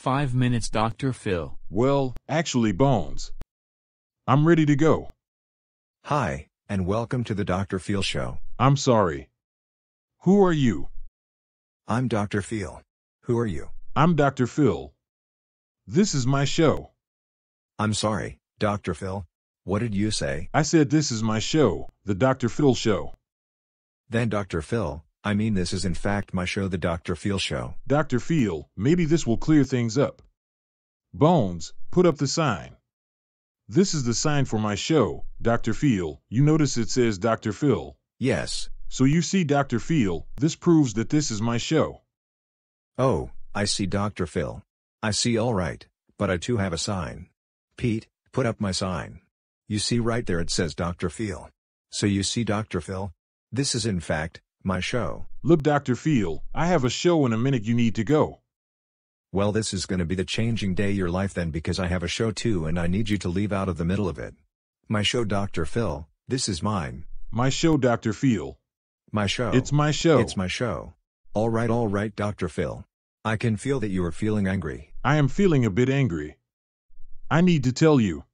Five minutes, Dr. Phil. Well, actually, Bones. I'm ready to go. Hi, and welcome to the Dr. Phil Show. I'm sorry. Who are you? I'm Dr. Phil. Who are you? I'm Dr. Phil. This is my show. I'm sorry, Dr. Phil. What did you say? I said this is my show, the Dr. Phil Show. Then Dr. Phil, I mean this is in fact my show the Dr. Phil Show. Dr. Phil, maybe this will clear things up. Bones, put up the sign. This is the sign for my show, Dr. Phil. You notice it says Dr. Phil. Yes. So you see, Dr. Phil, this proves that this is my show. Oh, I see Dr. Phil. I see all right, but I too have a sign. Pete, put up my sign. You see right there it says Dr. Phil. So you see Dr. Phil? This is in fact, my show. Look, Dr. Phil, I have a show in a minute you need to go. Well this is gonna be the changing day your life then because I have a show too and I need you to leave out of the middle of it. My show Dr. Phil, this is mine. My show, Dr. Phil. My show. It's my show. It's my show. Alright alright Dr. Phil. I can feel that you are feeling angry. I am feeling a bit angry. I need to tell you.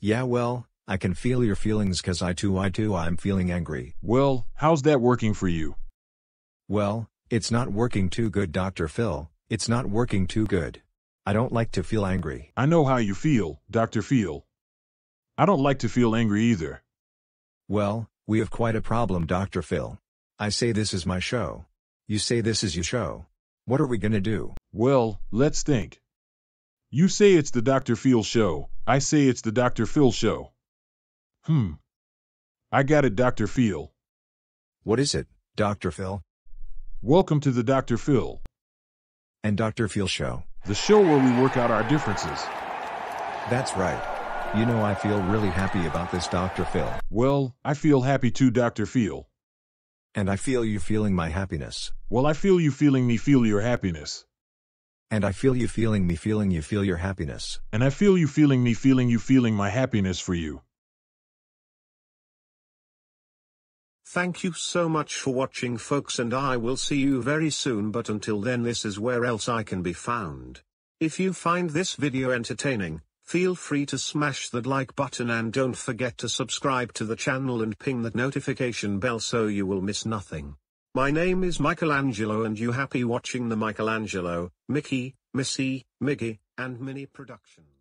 Yeah well, I can feel your feelings cause I too I too I'm feeling angry. Well, how's that working for you? Well, it's not working too good Dr. Phil, it's not working too good. I don't like to feel angry. I know how you feel, Dr. Phil. I don't like to feel angry either. Well, we have quite a problem Dr. Phil. I say this is my show. You say this is your show. What are we gonna do? Well, let's think. You say it's the Dr. Phil show, I say it's the Dr. Phil show. Hmm. I got it, Dr. Phil. What is it, Dr. Phil? Welcome to the Dr. Phil, And Dr. Phil show. the show where we work out our differences. That's right. You know I feel really happy about this Dr. Phil. Well, I feel happy too, Dr. Phil. And I feel you feeling my happiness. Well, I feel you feeling me feel your happiness. And I feel you feeling me feeling you feel your happiness. And I feel you feeling me feeling you feeling my happiness for you. Thank you so much for watching folks and I will see you very soon but until then this is where else I can be found. If you find this video entertaining, feel free to smash that like button and don't forget to subscribe to the channel and ping that notification bell so you will miss nothing. My name is Michaelangelo and you happy watching the Michaelangelo, Mickey, Missy, Miggy, and Minnie Productions.